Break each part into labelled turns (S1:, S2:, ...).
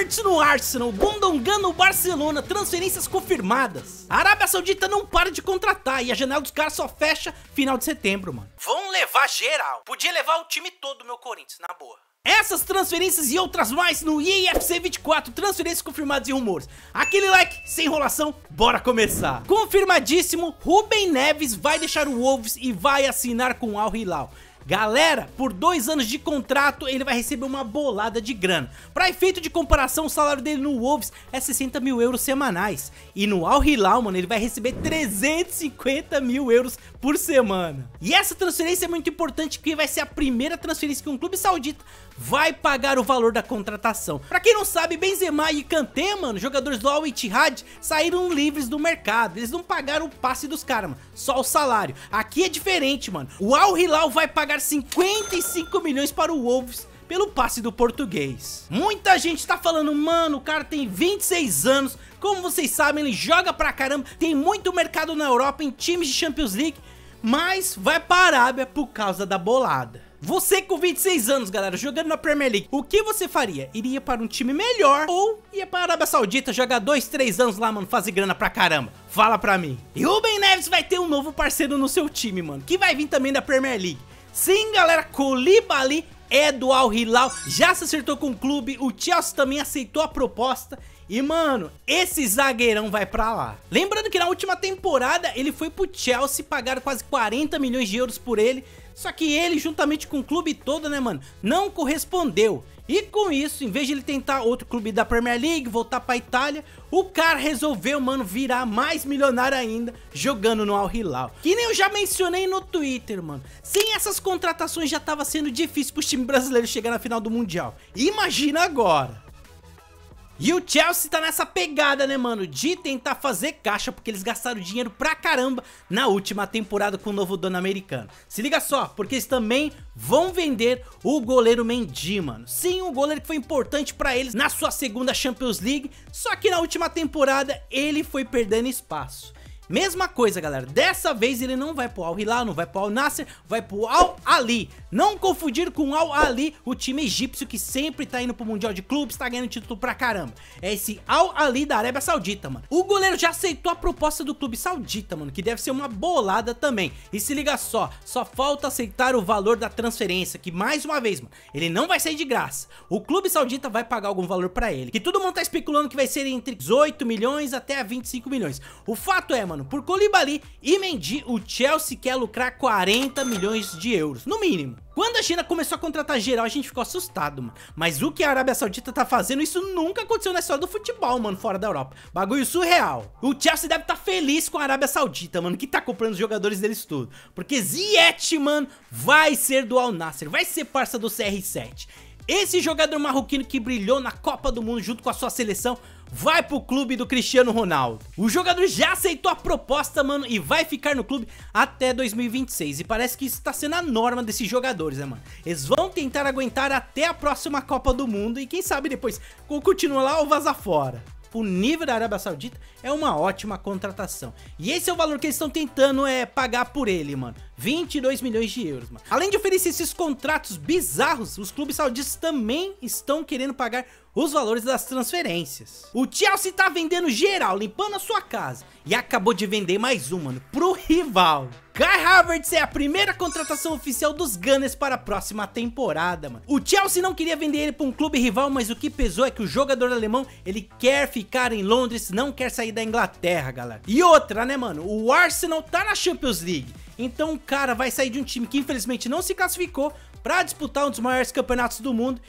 S1: Havertz no Arsenal, Gundogan no Barcelona, transferências confirmadas. A Arábia Saudita não para de contratar e a janela dos caras só fecha final de setembro, mano. Vão levar geral. Podia levar o time todo, meu Corinthians, na boa. Essas transferências e outras mais no EAFC 24, transferências confirmadas e rumores. Aquele like, sem enrolação, bora começar. Confirmadíssimo, Rubem Neves vai deixar o Wolves e vai assinar com o Al Hilal. Galera, por dois anos de contrato, ele vai receber uma bolada de grana. Para efeito de comparação, o salário dele no Wolves é 60 mil euros semanais. E no Al Hilal, mano, ele vai receber 350 mil euros por semana. E essa transferência é muito importante porque vai ser a primeira transferência que um clube saudita vai pagar o valor da contratação. Pra quem não sabe, Benzema e Kanté, mano, jogadores do Al Ittihad, saíram livres do mercado. Eles não pagaram o passe dos caras, mano, só o salário. Aqui é diferente, mano. O Al Hilal vai pagar 55 milhões para o Wolves pelo passe do português. Muita gente tá falando, mano, o cara tem 26 anos, como vocês sabem, ele joga pra caramba, tem muito mercado na Europa em times de Champions League, mas vai pra Arábia por causa da bolada. Você com 26 anos, galera, jogando na Premier League, o que você faria? Iria para um time melhor ou ia para a Arábia Saudita jogar 2, 3 anos lá, mano, fazer grana pra caramba? Fala pra mim. E o Ben Neves vai ter um novo parceiro no seu time, mano, que vai vir também da Premier League. Sim, galera, Colibali é do Al Hilal, já se acertou com o clube, o Chelsea também aceitou a proposta e, mano, esse zagueirão vai pra lá. Lembrando que na última temporada ele foi pro Chelsea, pagaram quase 40 milhões de euros por ele, só que ele, juntamente com o clube todo, né, mano, não correspondeu. E com isso, em vez de ele tentar outro clube da Premier League, voltar pra Itália, o cara resolveu, mano, virar mais milionário ainda, jogando no Al Hilal. Que nem eu já mencionei no Twitter, mano. Sem essas contratações já tava sendo difícil pro time brasileiro chegar na final do Mundial. Imagina agora. E o Chelsea tá nessa pegada, né, mano, de tentar fazer caixa, porque eles gastaram dinheiro pra caramba na última temporada com o novo dono americano. Se liga só, porque eles também vão vender o goleiro Mendy, mano. Sim, um goleiro que foi importante pra eles na sua segunda Champions League, só que na última temporada ele foi perdendo espaço. Mesma coisa, galera. Dessa vez ele não vai pro Al Hilal, não vai pro Al Nasser, vai pro Al Ali. Não confundir com o Al Ali, o time egípcio que sempre tá indo pro Mundial de Clubes, tá ganhando título pra caramba. É esse Al Ali da Arábia Saudita, mano. O goleiro já aceitou a proposta do clube saudita, mano, que deve ser uma bolada também. E se liga só, só falta aceitar o valor da transferência, que mais uma vez, mano, ele não vai sair de graça. O clube saudita vai pagar algum valor pra ele, que todo mundo tá especulando que vai ser entre 18 milhões até 25 milhões. O fato é, mano, mano, por Colibali e Mendy, o Chelsea quer lucrar 40 milhões de euros, no mínimo. Quando a China começou a contratar geral, a gente ficou assustado, mano. Mas o que a Arábia Saudita tá fazendo, isso nunca aconteceu na história do futebol, mano, fora da Europa. Bagulho surreal. O Chelsea deve estar tá feliz com a Arábia Saudita, mano, que tá comprando os jogadores deles tudo. Porque Ziyech, mano, vai ser do Al Nasser, vai ser parça do CR7. Esse jogador marroquino que brilhou na Copa do Mundo junto com a sua seleção vai pro clube do Cristiano Ronaldo. O jogador já aceitou a proposta, mano, e vai ficar no clube até 2026. E parece que isso tá sendo a norma desses jogadores, né, mano? Eles vão tentar aguentar até a próxima Copa do Mundo e quem sabe depois continua lá ou vaza fora o nível da Arábia Saudita é uma ótima contratação. E esse é o valor que eles estão tentando é, pagar por ele, mano. 22 milhões de euros, mano. Além de oferecer esses contratos bizarros, os clubes sauditas também estão querendo pagar os valores das transferências. O Chelsea tá vendendo geral, limpando a sua casa. E acabou de vender mais um, mano, pro rival. Kai Havertz é a primeira contratação oficial dos Gunners para a próxima temporada, mano. O Chelsea não queria vender ele para um clube rival, mas o que pesou é que o jogador alemão, ele quer ficar em Londres, não quer sair da Inglaterra, galera. E outra, né, mano, o Arsenal tá na Champions League. Então o cara vai sair de um time que infelizmente não se classificou para disputar um dos maiores campeonatos do mundo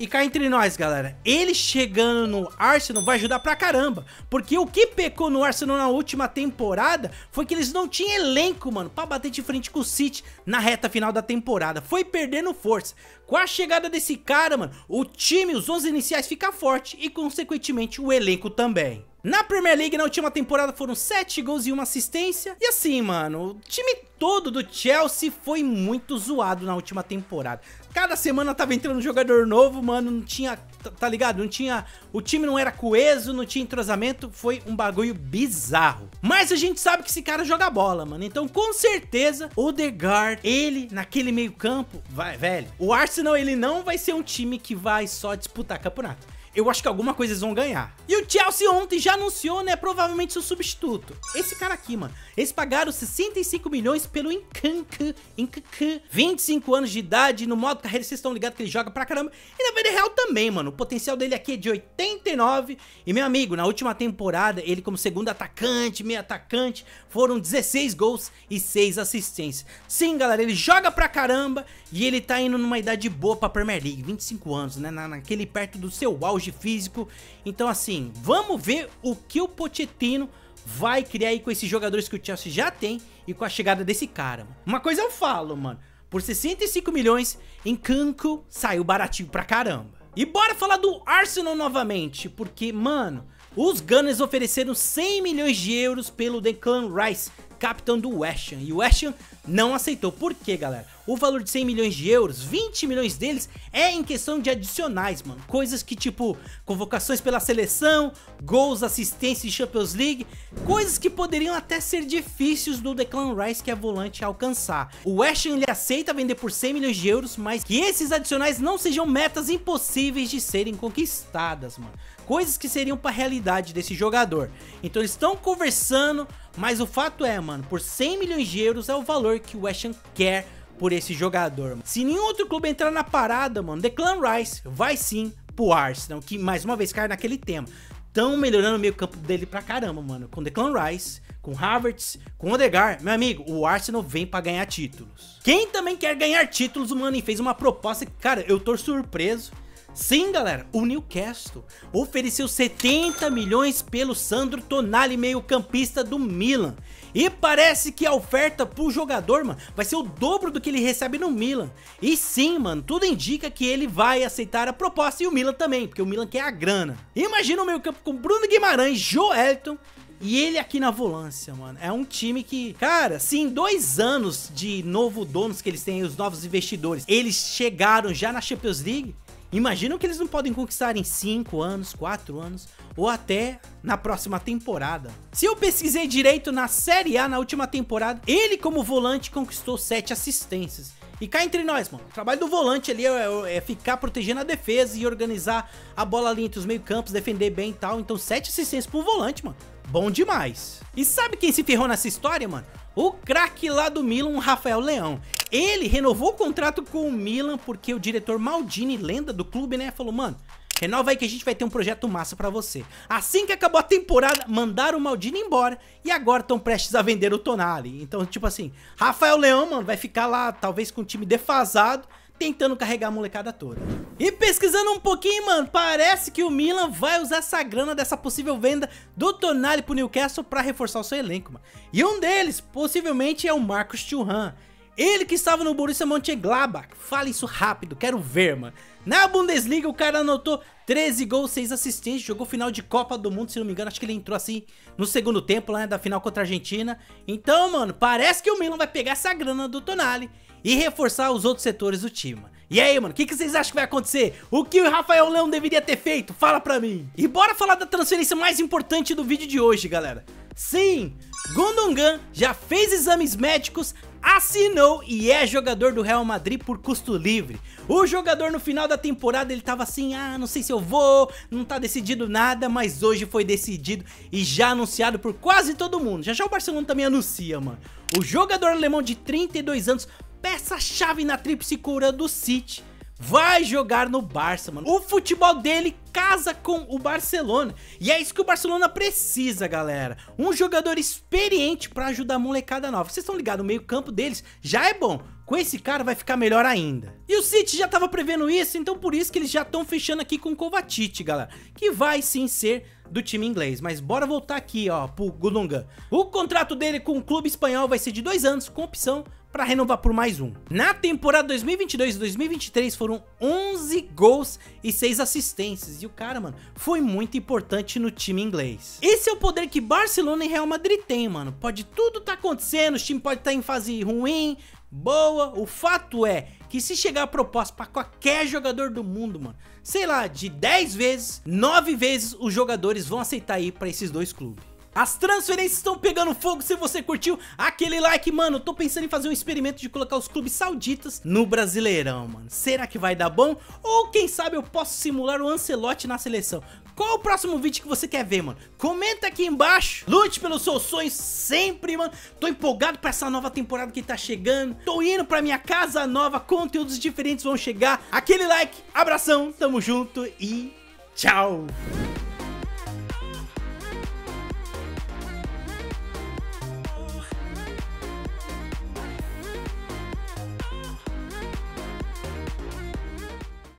S1: e cá entre nós, galera, ele chegando no Arsenal vai ajudar pra caramba. Porque o que pecou no Arsenal na última temporada foi que eles não tinham elenco, mano, pra bater de frente com o City na reta final da temporada. Foi perdendo força. Com a chegada desse cara, mano, o time, os 11 iniciais fica forte e consequentemente o elenco também. Na Premier League, na última temporada, foram 7 gols e uma assistência. E assim, mano, o time todo do Chelsea foi muito zoado na última temporada. Cada semana tava entrando um jogador novo, mano, não tinha, tá ligado? Não tinha, o time não era coeso, não tinha entrosamento, foi um bagulho bizarro. Mas a gente sabe que esse cara joga bola, mano. Então, com certeza, o Odegaard, ele naquele meio-campo, vai, velho. O Arsenal ele não vai ser um time que vai só disputar campeonato eu acho que alguma coisa eles vão ganhar. E o Chelsea ontem já anunciou, né, provavelmente seu substituto. Esse cara aqui, mano. Eles pagaram 65 milhões pelo Nkank, Nkank, 25 anos de idade, no modo carreira, vocês estão ligados que ele joga pra caramba. E na vida real também, mano. O potencial dele aqui é de 89. E meu amigo, na última temporada, ele como segundo atacante, meio atacante, foram 16 gols e 6 assistências. Sim, galera, ele joga pra caramba e ele tá indo numa idade boa pra Premier League, 25 anos, né, na, naquele perto do seu auge físico. Então assim, vamos ver o que o Pochettino vai criar aí com esses jogadores que o Chelsea já tem e com a chegada desse cara. Mano. Uma coisa eu falo, mano, por 65 milhões, em Canco saiu baratinho pra caramba. E bora falar do Arsenal novamente, porque, mano, os Gunners ofereceram 100 milhões de euros pelo Declan Rice, capitão do West Ham. E o West Ham não aceitou. Por quê, galera? O valor de 100 milhões de euros, 20 milhões deles é em questão de adicionais, mano. Coisas que tipo convocações pela seleção, gols, assistência em Champions League, coisas que poderiam até ser difíceis do Declan Rice que é volante alcançar. O West Ham ele aceita vender por 100 milhões de euros, mas que esses adicionais não sejam metas impossíveis de serem conquistadas, mano coisas que seriam para realidade desse jogador. Então eles estão conversando, mas o fato é, mano, por 100 milhões de euros é o valor que o West Ham quer por esse jogador. Se nenhum outro clube entrar na parada, mano, Declan Rice vai sim pro Arsenal, que mais uma vez cai naquele tema. Tão melhorando o meio campo dele pra caramba, mano. Com Declan Rice, com Havertz, com Odegaard. Meu amigo, o Arsenal vem pra ganhar títulos. Quem também quer ganhar títulos, mano, e fez uma proposta que, cara, eu tô surpreso. Sim, galera, o Newcastle ofereceu 70 milhões pelo Sandro Tonali, meio campista do Milan. E parece que a oferta pro jogador, mano, vai ser o dobro do que ele recebe no Milan. E sim, mano, tudo indica que ele vai aceitar a proposta e o Milan também, porque o Milan quer a grana. Imagina o meio campo com Bruno Guimarães, Joelton e ele aqui na volância, mano. É um time que, cara, se em dois anos de novo donos que eles têm, os novos investidores, eles chegaram já na Champions League, Imaginam que eles não podem conquistar em 5 anos, 4 anos ou até na próxima temporada. Se eu pesquisei direito na Série A na última temporada, ele como volante conquistou 7 assistências. E cá entre nós, mano, o trabalho do volante ali é, é, é, ficar protegendo a defesa e organizar a bola ali entre os meio campos, defender bem e tal. Então 7 assistências pro volante, mano. Bom demais. E sabe quem se ferrou nessa história, mano? O craque lá do Milan, Rafael Leão. Ele renovou o contrato com o Milan porque o diretor Maldini, lenda do clube, né, falou, mano, renova aí que a gente vai ter um projeto massa pra você. Assim que acabou a temporada, mandaram o Maldini embora e agora estão prestes a vender o Tonali. Então, tipo assim, Rafael Leão, mano, vai ficar lá talvez com o time defasado, tentando carregar a molecada toda. E pesquisando um pouquinho, mano, parece que o Milan vai usar essa grana dessa possível venda do Tonali pro Newcastle para reforçar o seu elenco, mano. E um deles, possivelmente, é o Marcos Thuram. Ele que estava no Borussia Mönchengladbach. Fala isso rápido, quero ver, mano. Na Bundesliga, o cara anotou 13 gols, 6 assistências, jogou final de Copa do Mundo, se não me engano, acho que ele entrou assim no segundo tempo, lá né, da final contra a Argentina. Então, mano, parece que o Milan vai pegar essa grana do Tonali e reforçar os outros setores do time. E aí, mano, o que, que, vocês acham que vai acontecer? O que o Rafael Leão deveria ter feito? Fala pra mim. E bora falar da transferência mais importante do vídeo de hoje, galera. Sim, Gundogan já fez exames médicos, assinou e é jogador do Real Madrid por custo livre. O jogador no final da temporada ele tava assim, ah, não sei se eu vou, não tá decidido nada, mas hoje foi decidido e já anunciado por quase todo mundo. Já já o Barcelona também anuncia, mano. O jogador alemão de 32 anos peça-chave na tríplice cura do City, vai jogar no Barça, mano. O futebol dele casa com o Barcelona. E é isso que o Barcelona precisa, galera. Um jogador experiente para ajudar a molecada nova. Vocês estão ligados, o meio campo deles já é bom. Com esse cara vai ficar melhor ainda. E o City já tava prevendo isso, então por isso que eles já estão fechando aqui com o Kovacic, galera. Que vai sim ser do time inglês. Mas bora voltar aqui, ó, pro Gundogan. O contrato dele com o clube espanhol vai ser de dois anos, com opção para renovar por mais um. Na temporada 2022 e 2023 foram 11 gols e 6 assistências. E o cara, mano, foi muito importante no time inglês. Esse é o poder que Barcelona e Real Madrid tem, mano. Pode tudo tá acontecendo, o time pode estar tá em fase ruim, boa. O fato é que se chegar a proposta para qualquer jogador do mundo, mano, sei lá, de 10 vezes, 9 vezes os jogadores vão aceitar ir para esses dois clubes. As transferências estão pegando fogo, se você curtiu aquele like, mano, tô pensando em fazer um experimento de colocar os clubes sauditas no Brasileirão, mano. Será que vai dar bom? Ou quem sabe eu posso simular o Ancelotti na seleção? Qual o próximo vídeo que você quer ver, mano? Comenta aqui embaixo. Lute pelos seus sonhos sempre, mano. Tô empolgado pra essa nova temporada que tá chegando. Tô indo pra minha casa nova, conteúdos diferentes vão chegar. Aquele like, abração, tamo junto e tchau.